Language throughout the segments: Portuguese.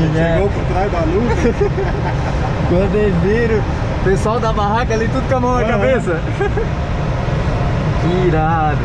atrás da luz. Quando eles viram, o pessoal da barraca ali tudo com a mão na Aham. cabeça. que irado.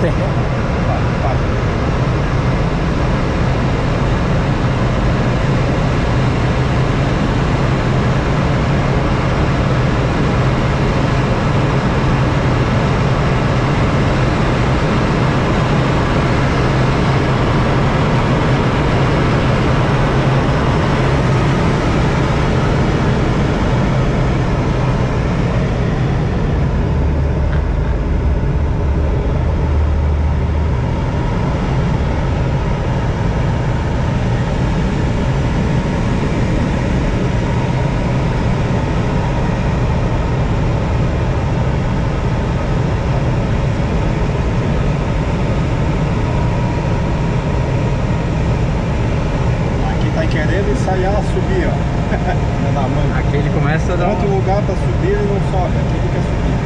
सकते हैं Aqui ele começa a dar Tanto uma... lugar pra subir ele não sobe, aqui ele quer subir.